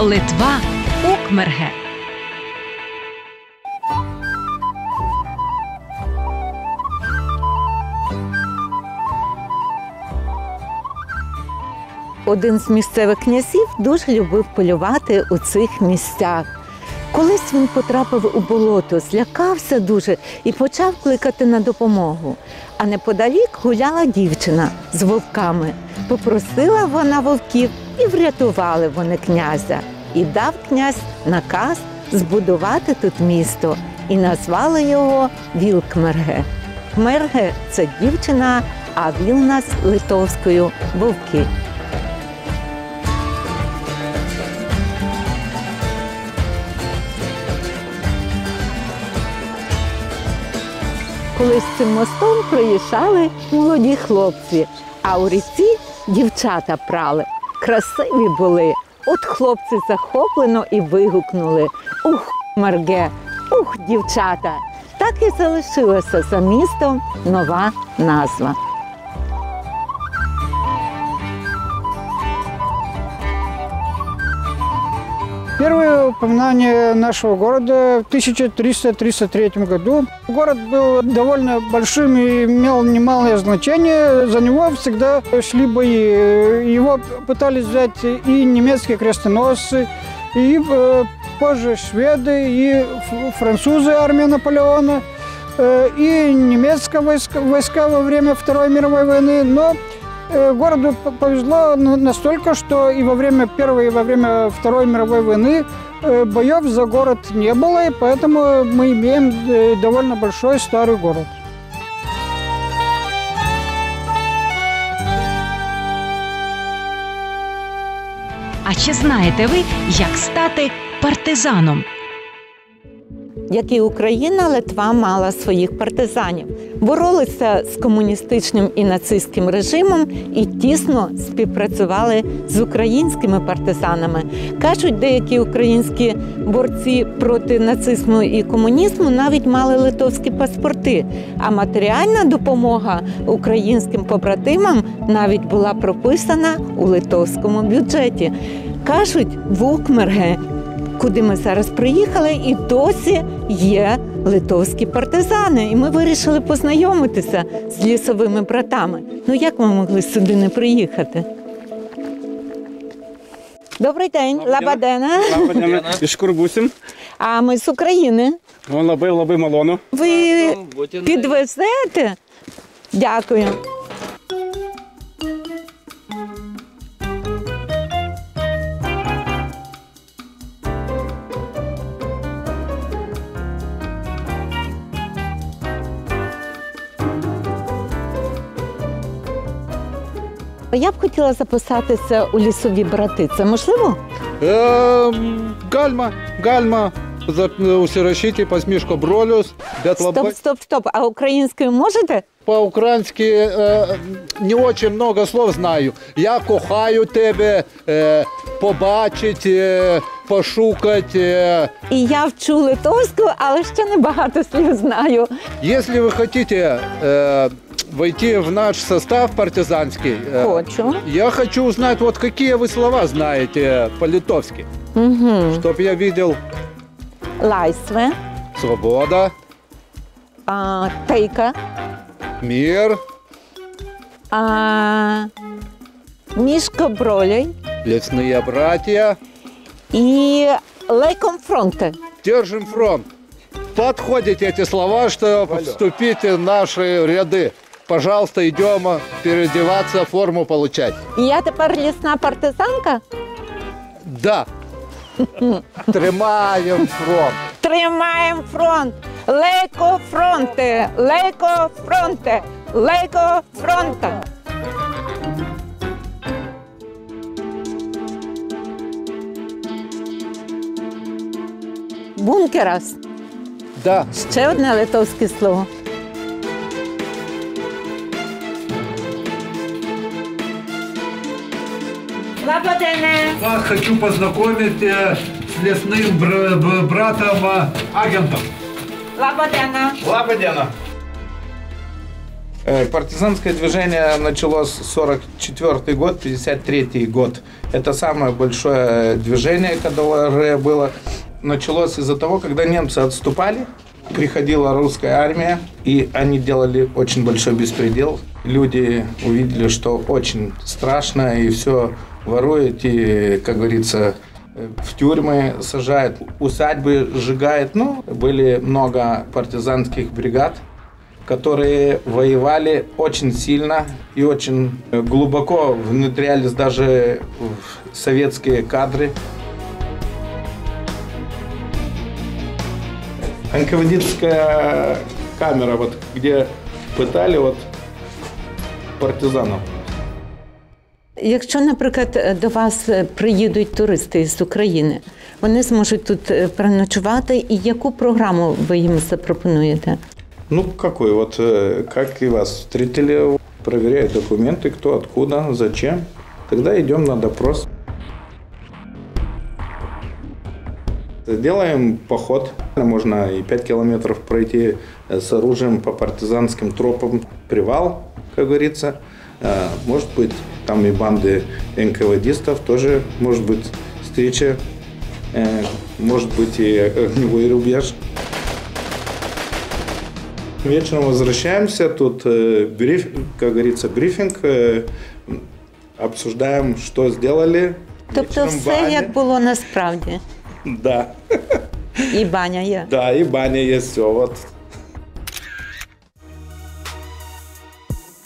Литва Укмерге. Один з місцевих князів дуже любив полювати у цих місцях. Колись він потрапив у болото, злякався дуже і почав кликати на допомогу. А неподалік гуляла дівчина з вовками. Попросила вона вовків і врятували вони князя. І дав князь наказ збудувати тут місто і назвали його Вілкмерге. Мерге це дівчина, а Вілнас литовською вовки. Колись цим мостом проїжджали молоді хлопці, а у ріці дівчата прали. Красиві були. От хлопці захоплено і вигукнули Ух, Марге, ух, дівчата! Так і залишилася за містом нова назва. Первое упоминание нашего города в 1333 году. Город был довольно большим и имел немалое значение. За него всегда шли бои. Его пытались взять и немецкие крестоносцы, и э, позже шведы, и французы армия Наполеона, э, и немецкие войска, войска во время Второй мировой войны. Но Городу п- повезло на- настолько, что и во время Первой, и во время Второй мировой войны э, боев за город не было, и поэтому мы имеем э, довольно большой старый город. А чи знаєте ви, як стати партизаном? Як і Україна, Литва мала своїх партизанів, боролися з комуністичним і нацистським режимом і тісно співпрацювали з українськими партизанами. Кажуть, деякі українські борці проти нацизму і комунізму навіть мали литовські паспорти. А матеріальна допомога українським побратимам навіть була прописана у литовському бюджеті. Кажуть, в куди ми зараз приїхали, і досі є литовські партизани. І ми вирішили познайомитися з лісовими братами. Ну як ми могли сюди не приїхати? Добрий день, Лабадена. Із Шкурбусім. А ми з України. Ну, лаби, лаби малону. Ви підвезете? Дякую. Я б хотіла записатися у лісові брати. Це можливо? Ем, Гальма, гальма, за- усирощите посмішко бролюс, бятлаба. Стоп, стоп, стоп. А українською можете? По-українськи е, не очень много слов знаю. Я кохаю тебе, е, побачить, е, пошукать. Е. І я вчу литовську, але ще не багато слів знаю. Если вы хотите е, войти в наш состав партизанский, е, Хочу. я хочу узнать, вот какие вы слова знаете по-литовски, Угу. чтобы я видел Лайсве, свобода, а, тейка, мир, а, мішко бролей лесные братья. і лейком фронте. Держим фронт. Подходят эти слова, чтобы вступить в наши ряды. Пожалуйста, идем переодеваться, форму получать. І я тепер лісна партизанка. Да. Тримаем фронт. Тримаємо фронт. Лейко фронте, лейко фронте, лейко фронта. Бункерас. Да. Ще одне литовське слово. Лабадене. Вас хочу познакомить э, с лесным братом э, агентом. Лабадена. Лабадіна. Э, Партизанское движение началось 44 год, 53 год. Это самое большое движение, которое было. Началось из-за того, когда немцы отступали, приходила русская армия, и они делали очень большой беспредел. Люди увидели, что очень страшно, и все воруют, и, как говорится, в тюрьмы сажают, усадьбы сжигают. Ну, были много партизанских бригад, которые воевали очень сильно и очень глубоко внедрялись даже в советские кадры. НКВДская камера, вот, где пытали вот партизанов. Якщо, наприклад, до вас е, приїдуть туристи з України, вони зможуть тут е, переночувати, і яку програму ви їм запропонуєте? Ну, какой? Вот э, как и вас встретили, проверяют документы, кто, откуда, зачем. Тогда идем на допрос. Делаем поход. Можно и 5 километров пройти э, с оружием по партизанским тропам. Привал, как говорится. Э, Может быть, там и банды НКВДистов тоже, может быть, встреча, э, может быть, и огневой рубеж. Вечером возвращаемся, тут э, бриф, как говорится, брифинг, э, обсуждаем, что сделали. Тобто Вечером все баня. як було насправді. Да, І баня є. да, и баня есть, все, вот.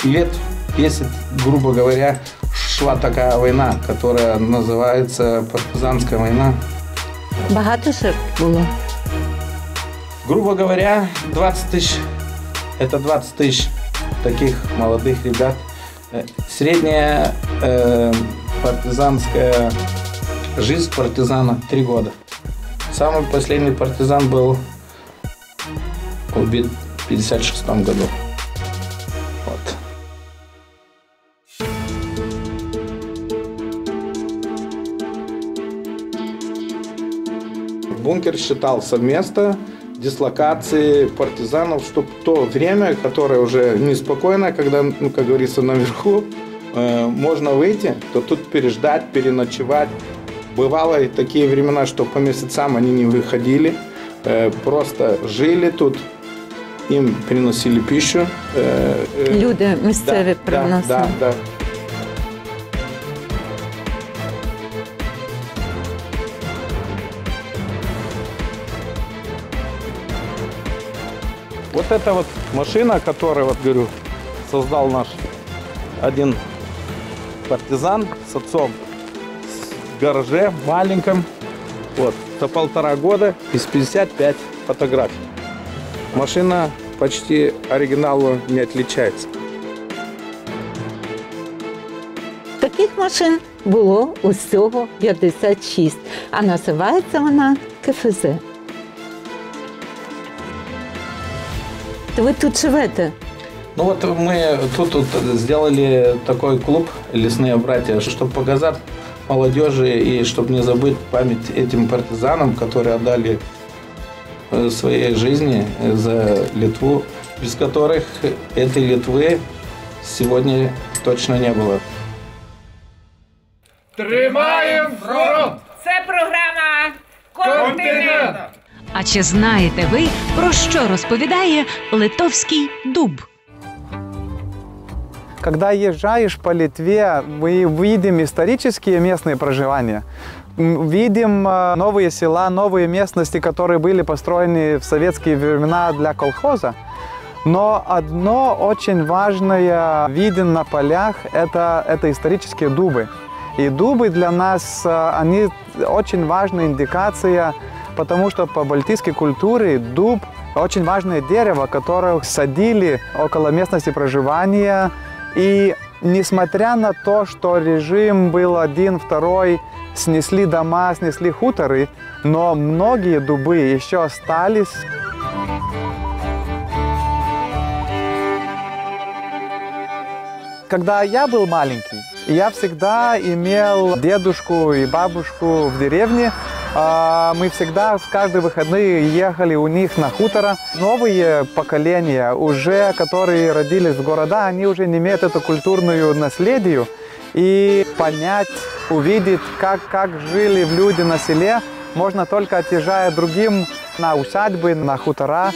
Лет 10, грубо говоря, шла такая война, которая называется партизанская война. Багато жертв було. Грубо говоря, 20 тысяч, это 20 тысяч таких молодых ребят. Э, Средняя э, партизанская жизнь партизана 3 года. Самый последний партизан был убит в 56 году. Бункер считался место дислокации партизанов, чтобы то время, которое уже неспокойное, когда, ну, как говорится, наверху, э, можно выйти, то тут переждать, переночевать. Бывало и такие времена, что по месяцам они не выходили, э, просто жили тут, им приносили пищу. э, э, Люди місцеві да, да, приносили. да, да. Вот эта вот машина, которую, вот говорю, создал наш один партизан с отцом в гараже маленьком. Вот, за полтора года из 55 фотографий. Машина почти оригиналу не отличается. Таких машин було усього 56, а називається вона КФЗ. Ви тут живете? Ну вот мы тут, тут сделали такой клуб «Лесные братья», чтобы показать молодежи и чтобы не забыть память этим партизанам, которые отдали э, своей жизни за Литву, без которых этой Литвы сегодня точно не было. Тримаємо фронт! Це програма Континент. А чи знаєте ви, про що розповідає Литовський дуб? Когда езжаешь по Литве, мы видим исторические местные проживания. М, Видим э, новые села, новые местности, которые были построены в советские времена для колхоза. Но одно очень важное виден на полях это, это исторические дубы. И дубы для нас, э, они очень важная индикация, потому что по балтийской культуре дуб очень важное дерево, которое садили около местности проживания. И несмотря на то, что режим был один, второй, снесли дома, снесли хуторы, но многие дубы еще остались. Когда я был маленький, я всегда имел дедушку и бабушку в деревне, Мы всегда, в каждые выходные ехали у них на хутора. Новые поколения, уже которые родились в города, они уже не имеют эту культурную наследие. И понять, увидеть, как, как жили люди на селе, можно только отъезжая другим на усадьбы, на хутора.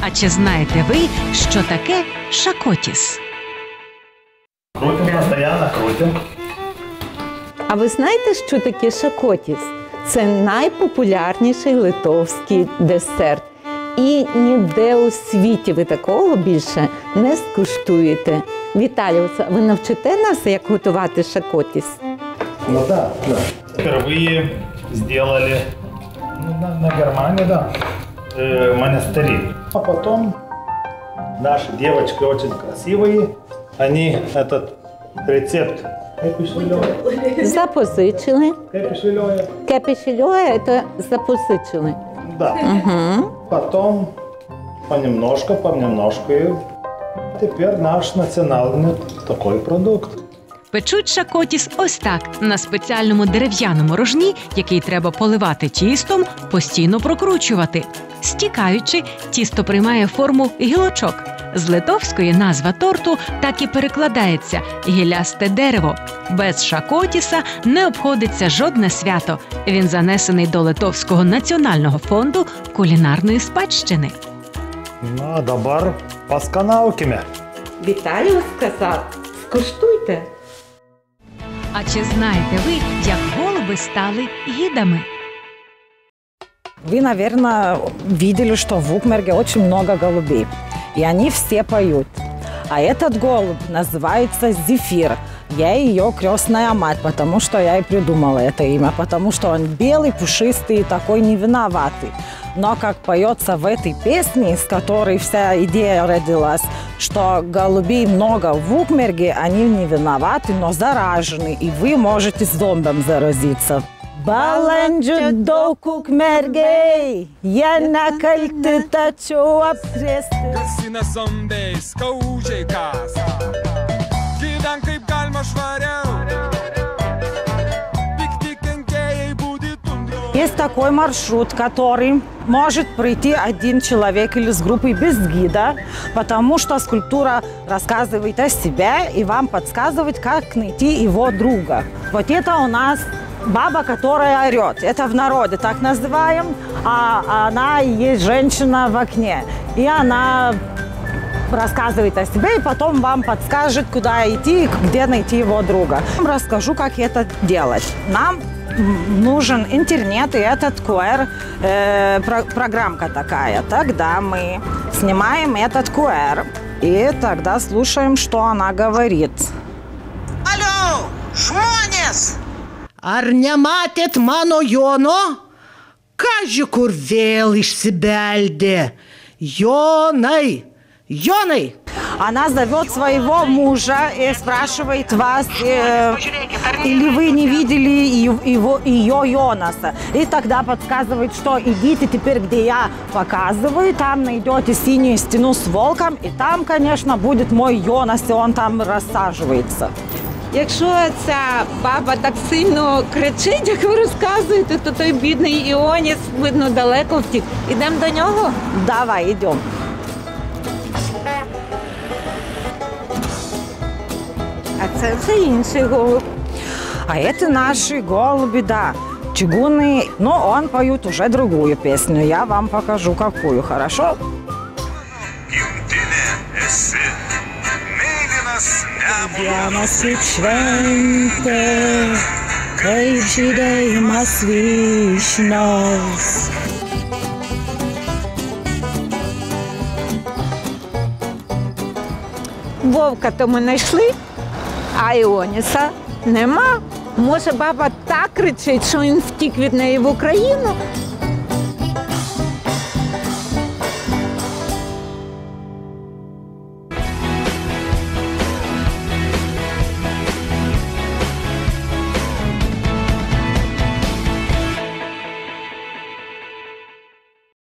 А чи знаєте ви, що таке шакотіс? Крутим постоянно, крутим. А ви знаєте, що таке шакотіс? Це найпопулярніший литовський десерт. І ніде у світі ви такого більше не скуштуєте. Віталію, ви навчите нас, як готувати шакотіс? Ну да, да. Впервые сделали ну, на, на Германии, да, э, монастыри. А потом наши девочки очень красивые, они этот рецепт капишелёя. Запозичили. Капишелёя. Кепішільоя – це запозичили. Да. Угу. Потом понемножку, понемножку. И теперь наш национальный такой продукт. Печуть шакотіс ось так на спеціальному дерев'яному рожні, який треба поливати тістом, постійно прокручувати. Стікаючи, тісто приймає форму гілочок. З литовської назва торту так і перекладається гілясте дерево. Без шакотіса не обходиться жодне свято. Він занесений до Литовського національного фонду кулінарної спадщини. Ну, а добар пасканаукими. Віталію сказав, скуштуйте. А чи знаєте ви, як голуби стали гідами? Вы, наверное, видели, что в Укмерге очень много голубей. И они все поют. А этот голубь называется Зефир. Я ее крестная мать, потому что я и придумала это имя. Потому что он белый, пушистый и такой невиноватый. Но как поется в этой песне, из которой вся идея родилась, что голубей много в Укмерге, они не виноваты, но заражены, и вы можете зомбом заразиться. Balandžių daug ukmergiai, jie nekalti, tačiau apkrėsti. Grasina zombiai, skaudžiai kasa. Gyvenk kaip galima švariau. Есть такой маршрут, который может пройти один человек или с группой без гида, потому что скульптура рассказывает о себе и вам подсказывает, как найти его друга. Вот это у нас баба, которая орет. Это в народе так называем, а она есть женщина в окне. И она рассказывает о себе и потом вам подскажет, куда идти и где найти его друга. Расскажу, как это делать. Нам нужен интернет и этот QR, э, про- программка такая. Тогда мы снимаем этот QR и тогда слушаем, что она говорит. Alio, žmonės! Ar nematėt mano Jono? Kaži kur vėl išsibeldė. Jonai, Jonai! Она зовет своего мужа и спрашивает вас, э, или вы не видели его, ее Йонаса. И тогда подсказывает, что идите теперь, где я показываю, там найдете синюю стену с волком, и там, конечно, будет мой Йонас, и он там рассаживается. Якщо ця баба так сильно кричить, як ви розказуєте, то той бідний Іоніс, видно, далеко втік. Ідемо до нього? Давай, йдемо. А це вже інший голуб. А это наши голуби, да, чугунные. Но он поет уже другую песню. Я вам покажу, какую, хорошо? Dienos kaip šventė, kaip žydėjimas vyšnios. Вовка то ми знайшли, а Іоніса нема. Може, баба так кричить, що він втік від неї в Україну?